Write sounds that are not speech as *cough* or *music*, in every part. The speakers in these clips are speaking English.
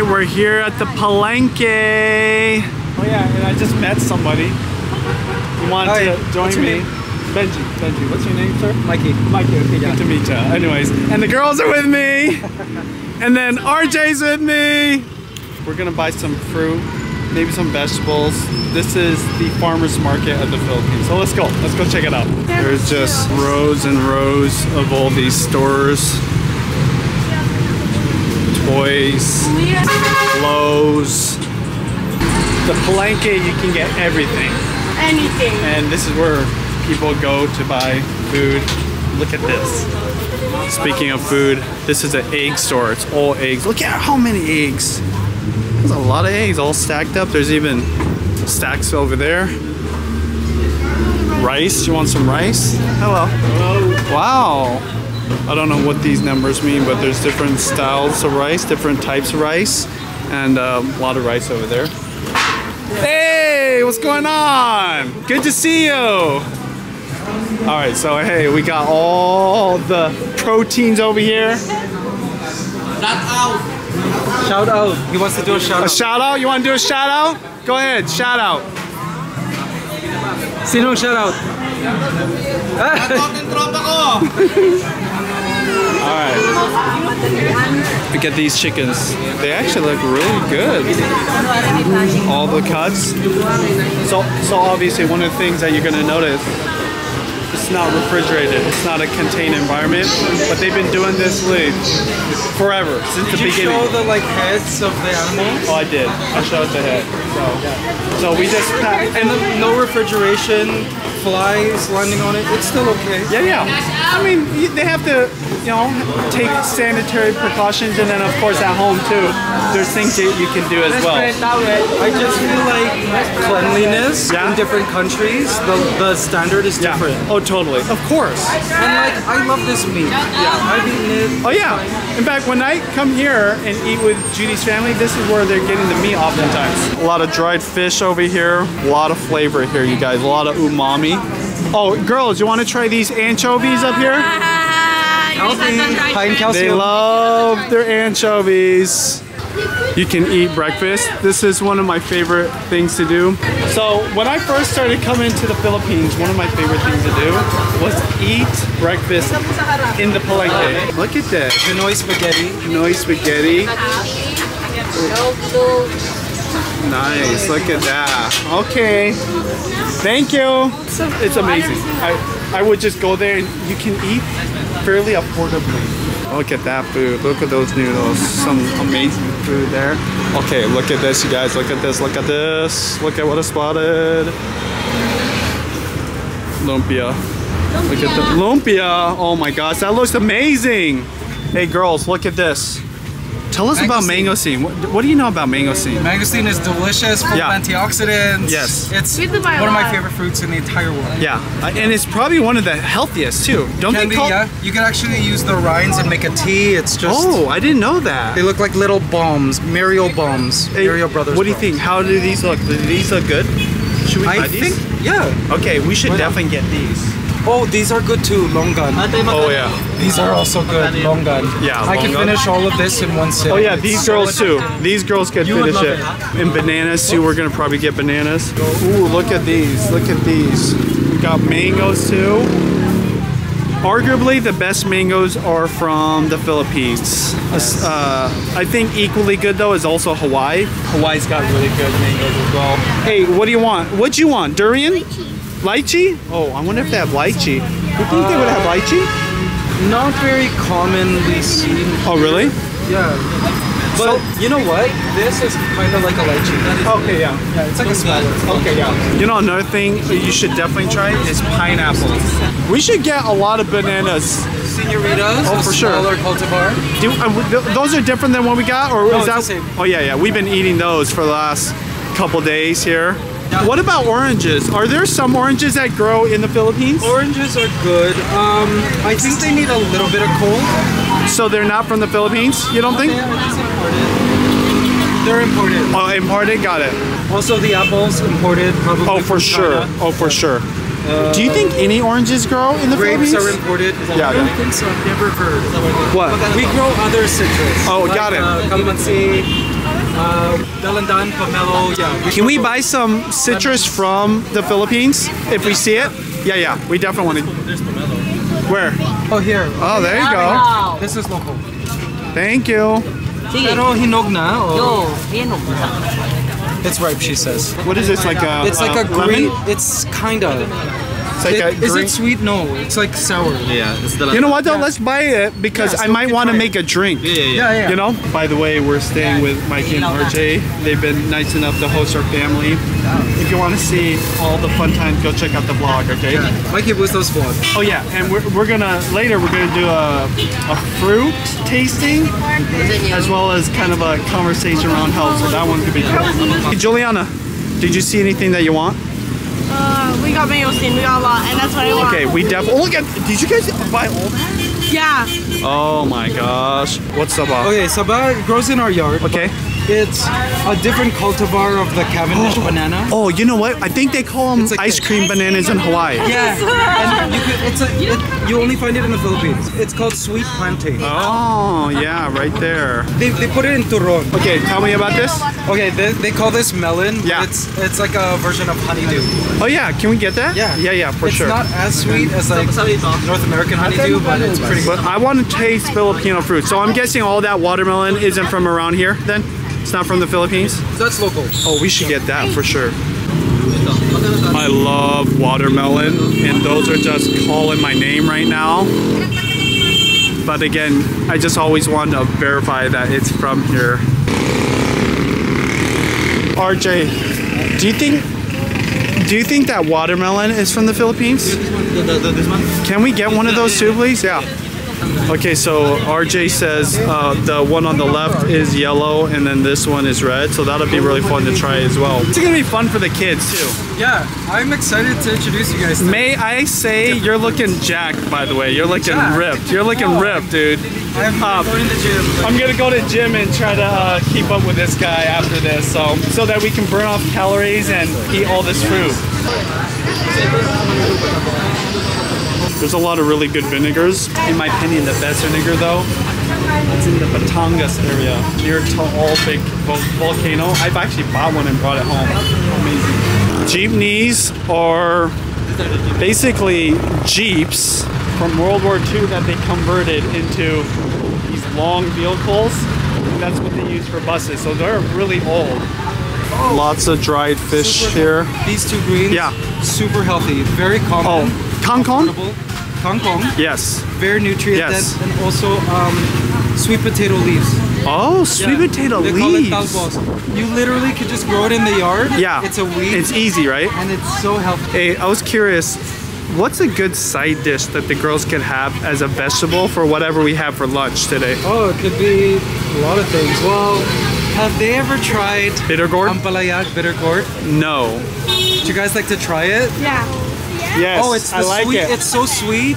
right, we're here at the Palenke. Oh yeah, and I just met somebody. You wanted Hi, to join me. name? Benji, Benji, what's your name, sir? Mikey. Mikey, okay, good to meet you. Anyways, and the girls are with me. *laughs* and then RJ's with me. We're gonna buy some fruit, maybe some vegetables. This is the farmer's market of the Philippines. So let's go, let's go check it out. There's just rows and rows of all these stores. Toys, clothes. The Palenke, you can get everything. Anything. And this is where people go to buy food. Look at this. Speaking of food, this is an egg store. It's all eggs. Look at how many eggs. There's a lot of eggs all stacked up. There's even stacks over there. Rice. You want some rice? Hello. Hello. Wow. I don't know what these numbers mean, but there's different styles of rice, different types of rice, and um, a lot of rice over there. Hey, what's going on? Good to see you. All right, so hey, we got all the proteins over here. Shout out. He wants to do a shout out. A shout out? You want to do a shout out? Go ahead, shout out. Sinong shout out? All right. Look at these chickens. They actually look really good. All the cuts. So, so obviously one of the things that you're gonna notice, it's not refrigerated. It's not a contained environment, but they've been doing this like forever since Did the you beginning. show the like heads of the animals? Oh, I did. I showed the head. So, so we just packed. And the, no refrigeration, flies landing on it. It's still okay. Yeah, yeah. I mean, they have to, you know, take sanitary precautions, and then of course at home too. There's things that you can do as well. I just feel like cleanliness Yeah. in different countries, the, the standard is Yeah. different. Oh, totally. Of course. And like, I love this meat. Yeah. I've eaten it. Oh yeah. In fact, when I come here and eat with Judy's family, this is where they're getting the meat oftentimes. A lot of dried fish over here. A lot of flavor here, you guys. A lot of umami. Oh, girls, you want to try these anchovies up here? *laughs* High in They calcium. love their anchovies. You can eat breakfast. This is one of my favorite things to do. So when I first started coming to the Philippines, one of my favorite things to do was eat breakfast in the Palenke. Look at that. Pinoy spaghetti. Pinoy spaghetti. Nice. Look at that. Okay. Thank you. It's amazing. I, I would just go there and you can eat fairly affordably. Look at that food. Look at those noodles. Some amazing food there. Okay, look at this, you guys. Look at this. Look at this. Look at what I spotted. Lumpia. Look at the lumpia. Oh my gosh, that looks amazing. Hey girls, look at this. Tell us about mangosteen. What, what do you know about mangosteen? Mangosteen is delicious, full Yeah. of antioxidants. Yes. It's We have to buy a one of my favorite fruits in the entire world. Yeah, uh, and it's probably one of the healthiest too. Don't Can they be, call? yeah. You can actually use the rinds and make a tea. It's just. Oh, I didn't know that. They look like little bombs, Mario bombs, Hey, Mario Brothers. What do you bombs. think? How do these look? Do these look good? Should we I buy these? think, yeah. Okay, we should Why not? definitely get these. Oh, these are good too, longan. Oh yeah. These are also good, longan. Yeah, I can longan. finish all of this in one sitting. Oh yeah, these girls too. These girls can finish it. love And bananas too. We're gonna probably get bananas. Ooh, look at these. Look at these. We got mangoes too. Arguably, the best mangoes are from the Philippines. Uh, I think equally good though is also Hawaii. Hawaii's got really good mangoes as well. Hey, what do you want? What do you want? Durian? Lychee? Oh, I wonder if they have lychee. You think they would have lychee? Not very commonly seen. Oh, really? Yeah. But you know what? This is kind of like a lychee. Okay, yeah. Yeah, it's like a smaller. Okay, yeah. You know, another thing you should definitely try is pineapples. We should get a lot of bananas. Senoritas, Oh, for sure. cultivar. Do, uh, th- those are different than what we got, or No, is that? Oh yeah, yeah. We've been eating those for the last couple days here. What about oranges? Are there some oranges that grow in the Philippines? Oranges are good. Um, I think they need a little bit of cold. so they're not from the Philippines? You don't think? Yeah, it's imported. They're imported. Oh, imported. Got it. Also, the apples imported, probably. Oh, for sure. China. Oh, for sure. Do you think any oranges grow in the Grapes Philippines? are imported. Yeah, I don't yeah. think so. I've never heard. What? We grow other citrus. Oh, like, got it. Uh, calamansi, Uh, Dalandan, Pomelo, yeah. Can we buy some citrus from the Philippines if we see it? Yeah, yeah. We definitely want to. There's Pomelo. Where? Oh, here. Oh, there you go. This is local. Thank you. Pero hinog na. Yo, hinog na. it's ripe, she says. What is this like a? It's like a lemon? green. It's kinda. It's like a It- Is it sweet? No, it's like sour. Yeah, it's the You know what though? Yeah. Let's buy it because Yeah, I so we might want to make a drink. Yeah, yeah, yeah. Yeah, yeah. You know. By the way, we're staying with Mikey and RJ. They've been nice enough to host our family. If you want to see all the fun times, go check out the vlog. Okay. Yeah. Mikey Bustos vlog. Oh yeah, and we're, we're gonna later we're gonna do a, a fruit tasting as well as kind of a conversation around health. So that one could be cool. Hey, Juliana, did you see anything that you want? Uh, we got mangosteen. We got a lot, and that's what I want. Okay, we definitely Oh, look at. Did you guys buy all that? Yeah. Oh my gosh, what's up? uh, Okay, Saba grows in our yard. Okay. It's a different cultivar of the Cavendish oh. banana. Oh, you know what? I think they call them like ice cream bananas in Hawaii. Yeah, and you could, it's a, it, you only find it in the Philippines. It's called sweet plantain. Oh yeah, right there. They, they put it in turon. Okay, tell me about this. Okay, they, they call this melon. Yeah. It's it's like a version of honeydew. Oh yeah, can we get that? Yeah. yeah, yeah, for it's sure. It's not as sweet as like North American honeydew, but it's pretty good. But I want to taste Filipino fruit. So I'm guessing all that watermelon isn't from around here then? It's not from the Philippines? That's local. Oh, we should get that for sure. I love watermelon, and those are just calling my name right now. But again, I just always want to verify that it's from here. RJ, do you think do you think that watermelon is from the Philippines? Can we get one of those too, please? Yeah. Okay, so RJ says uh, the one on the left is yellow and then this one is red, so that'll be really fun to try as well. It's gonna be fun for the kids too. Yeah, I'm excited to introduce you guys. To May I say you're looking jacked, by the way. You're looking Jacked? ripped. You're looking ripped, dude. I'm Um, going to the gym. I'm gonna go to gym and try to uh, keep up with this guy after this, so so that we can burn off calories and eat all this fruit. There's a lot of really good vinegars. In my opinion, the best vinegar though, it's in the Batangas area near Taal Vol- Volcano. I've actually bought one and brought it home. Amazing. Jeepneys are basically jeeps from World War II that they converted into these long vehicles. And that's what they use for buses. So they're really old. Lots of dried fish here. These two greens. Yeah. Super healthy. Very common. Oh, kangkong? affordable. Kangkong. Yes. Very nutrient Yes. dense and also um, sweet potato leaves. Oh, sweet Yeah. potato they leaves. Call it talbos. You literally could just grow it in the yard. Yeah. It's a weed. It's easy, right? and it's so healthy. Hey, I was curious, what's a good side dish that the girls can have as a vegetable for whatever we have for lunch today? Oh, it could be a lot of things. Well, have they ever tried Bitter gourd? ampalaya bitter gourd? No. Would you guys like to try it? Yeah. Yes, Oh, it's I like sweet. it. It's so sweet.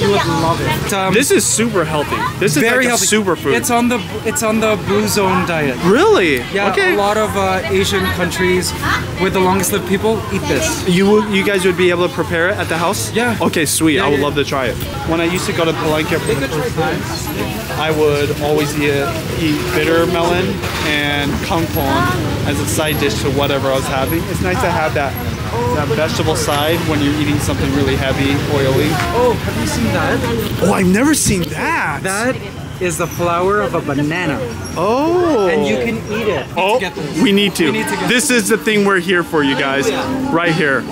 You would love it. Um, this is super healthy. This is very like healthy. superfood. It's on the it's on the blue zone diet. really? Yeah, Okay. a lot of uh, Asian countries with the longest lived people eat this. You would- you guys would be able to prepare it at the house? Yeah. Okay, sweet. Yeah, I would yeah, love to try it. When I used to go to Palenke for the first time, I would always eat, eat bitter melon and kangkong as a side dish to whatever I was having. It's nice to have that that vegetable side when you're eating something really heavy, oily. Oh, have you seen that? Oh, I've never seen that. That is the flower of a banana, Oh. and you can eat it. Oh, get this. we need to. We need to get this is the thing we're here for, you guys. Oh, right here.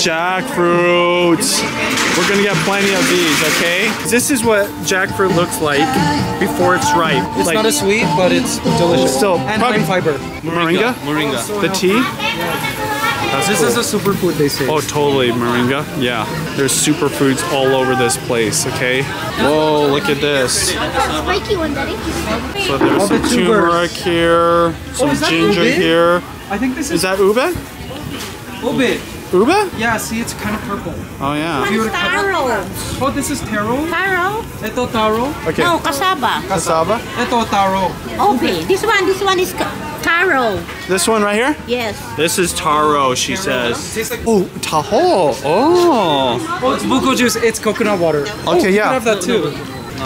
Jackfruits. We're gonna get plenty of these, okay? This is what jackfruit looks like before it's ripe. It's like not as sweet, but it's delicious. Still, and probably- high fiber. moringa. Moringa. The tea. That's This cool. is a superfood, they say. Oh, totally, moringa. Yeah, there's superfoods all over this place. Okay. Whoa, look at this. Spiky one, Daddy. So there's some turmeric here, oh, some is ginger ube? here. I think this Is is, that ube? Ube. Ube? Yeah, see, it's kind of purple. Oh yeah. If you were to cut- Taro. Oh, this is taro. Taro? Ito taro. Okay. No, cassava. Cassava. Ito taro. Okay, this one, this one is taro. This one right here. Yes. This is taro, she says. Tastes like Oh, taho. Oh. oh, it's buko juice. It's coconut water. oh, Okay, you yeah. can have that too.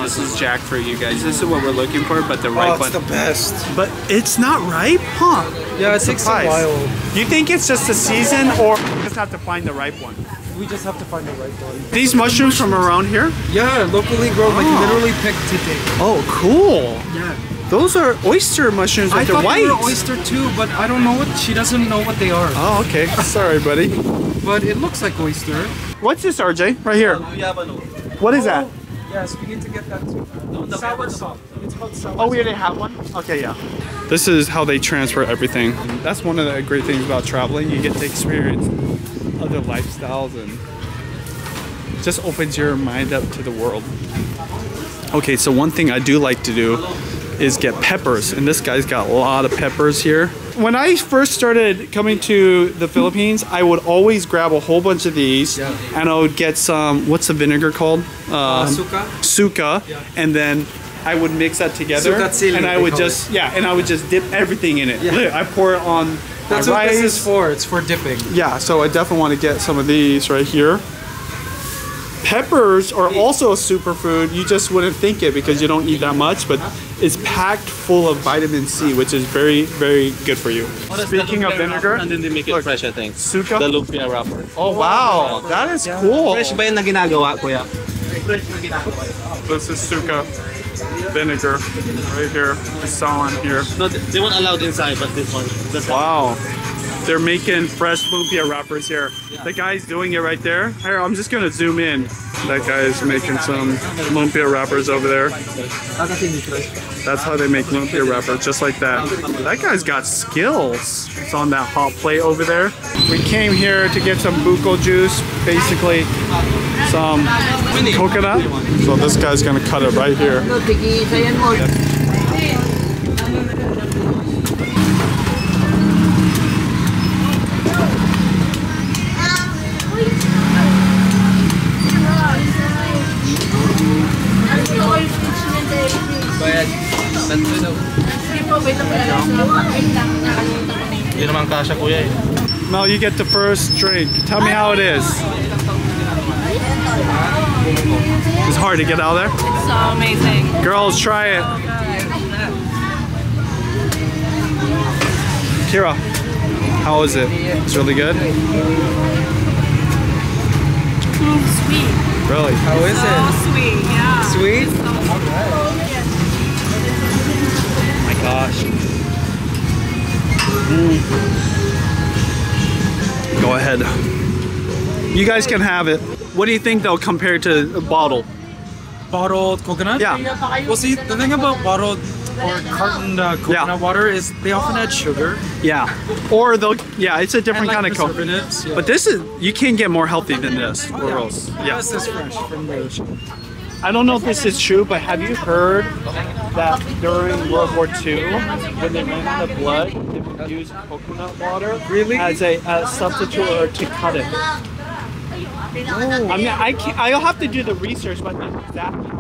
This is Jack for you guys. This is what we're looking for, but the Oh, ripe it's one. the best. But it's not ripe, huh? Yeah, it takes a while. You think it's just the season, or we just have to find the ripe one? We just have to find the right one. These mushrooms from around here? Yeah, locally grown, like Oh. literally picked today. Oh, cool. Yeah. Those are oyster mushrooms, but I they're thought white. they were oyster too, but I don't know what. She doesn't know what they are. Oh, okay. *laughs* Sorry, buddy. But it looks like oyster. What's this, RJ? Right here. Uh, what is that? Oh, Yes, we need to get that too. Sour salt. It's called sour Oh, we already have one? Okay, yeah. This is how they transfer everything. That's one of the great things about traveling. You get to experience other lifestyles and just opens your mind up to the world. Okay, so one thing I do like to do is get peppers, and this guy's got a lot of peppers here. When I first started coming to the Philippines, I would always grab a whole bunch of these, Yeah. and I would get some. What's the vinegar called? Um, suka? Suka, and then I would mix that together, and I would just yeah, and I would just dip everything in it. Yeah. I pour it on That's what rice. this is for. It's for dipping. Yeah, so I definitely want to get some of these right here. Peppers are also a superfood. You just wouldn't think it because you don't eat that much, but it's packed full of vitamin C, which is very, very good for you. Oh, Speaking of vinegar, And then they make it Look. fresh, I think. Suka. The lumpia wrapper. Oh wow, that is cool. Fresh ba yung na ginagawa, kuya? Fresh na ginagawa. This is Suka vinegar right here. It's selling here. No, they they won't allow it inside, but this one. That's Wow. They're making fresh lumpia wrappers here. The guy's doing it right there. Here, I'm just gonna zoom in. That guy is making some lumpia wrappers over there. That's how they make lumpia wrappers, just like that. That guy's got skills. It's on that hot plate over there. We came here to get some buko juice, basically some coconut. So this guy's gonna cut it right here. Hindi naman kasha, kuya eh. Mel, you get the first drink. Tell me how it is. It's hard to get out of there. So amazing. Girls, try it. Kira, how is it? It's really good. Sweet. Really? How is So it? sweet. Yeah. Sweet? Gosh. Mm. Go ahead. You guys can have it. What do you think though compared to a bottle? Bottled coconut? Yeah. Well, see, the thing about bottled or cartoned uh, coconut Yeah. water is they often add sugar. Yeah. Or they'll yeah, it's a different and, kind of coconut. yeah. But this is you can't get more healthy than this. Or else. Yeah. This is fresh from the ocean. I don't know if this is true, but have you heard that during World War II, when they ran out of blood, they would use coconut water Really? as a, a substitute or to cut it? Oh. I mean, I can't, I'll have to do the research, but it's exactly how.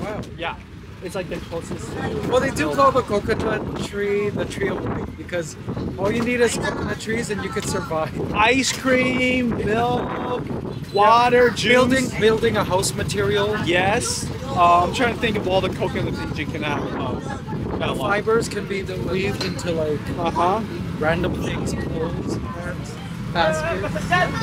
Wow. Yeah, it's like the closest. Well, they do call the coconut tree the tree of life because all you need is coconut trees and you could survive. Ice cream, milk, water, juice. Building building a house material. Yes. Uh, I'm trying to think of all the coconut things you can have. The fibers can be then weaved into like Uh huh. random things, clothes, hats, baskets.